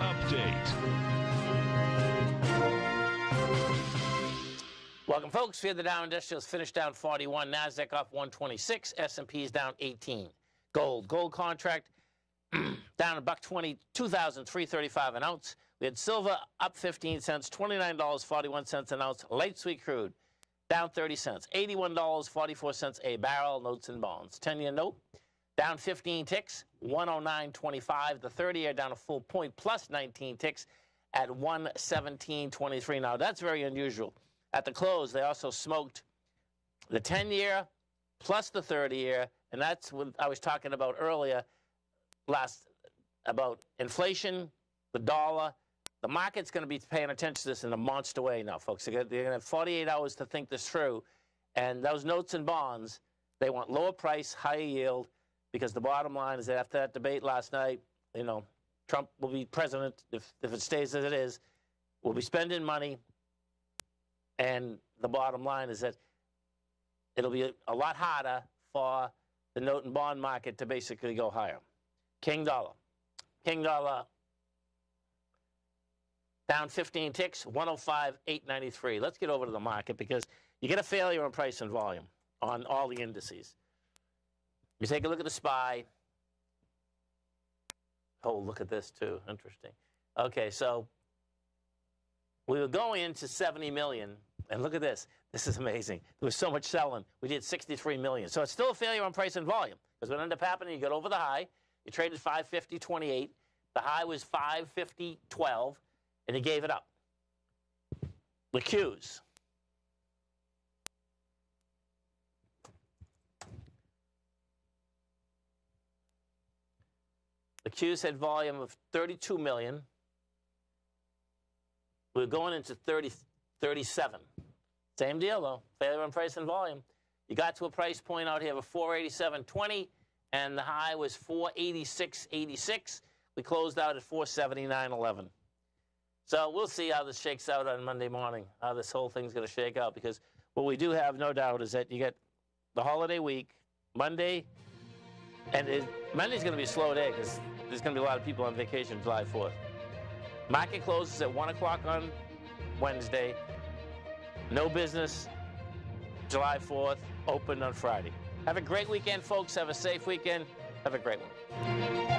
Update. Welcome, folks. Fear the Dow Industrials finished down 41. Nasdaq off 126. S&P is down 18. Gold. Gold contract down a buck 20, 2,335 an ounce. We had silver up 15 cents, $29.41 an ounce. Light sweet crude down 30 cents, $81.44 a barrel. Notes and bonds. 10-year note down 15 ticks, 109.25. The 30-year down a full point plus 19 ticks at 117.23. Now that's very unusual. At the close, they also smoked the 10-year plus the 30-year, and that's what I was talking about earlier last about inflation, the dollar. The market's going to be paying attention to this in a monster way now, folks. They're going to have 48 hours to think this through. And those notes and bonds, they want lower price, higher yield, because the bottom line is that after that debate last night, you know, Trump will be president if, if it stays as it is. We'll be spending money. And the bottom line is that it'll be a, lot harder for the note and bond market to basically go higher. King dollar. King dollar down 15 ticks, 105.893. Let's get over to the market because you get a failure in price and volume on all the indices. You take a look at the SPY. Oh, look at this too. Interesting. Okay, so we were going into 70 million, and look at this. This is amazing. There was so much selling. We did 63 million. So it's still a failure on price and volume because what ended up happening, you got over the high, you traded 550.28. The high was 550.12, and you gave it up. The Qs. Qs had volume of 32 million. We are going into 30, 37. Same deal, though. Failure on price and volume. You got to a price point out here of 487.20 and the high was 486.86. We closed out at 479.11. So we'll see how this shakes out on Monday morning, how this whole thing's going to shake out, because what we do have, no doubt, is that you get the holiday week, Monday, and it, Monday's going to be a slow day because there's going to be a lot of people on vacation July 4th. Market closes at 1 o'clock on Wednesday. No business July 4th, open on Friday. Have a great weekend, folks. Have a safe weekend. Have a great one.